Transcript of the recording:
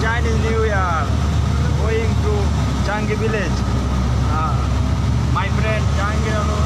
Chinese New Year. Going to Changi village. Uh, my friend Jangir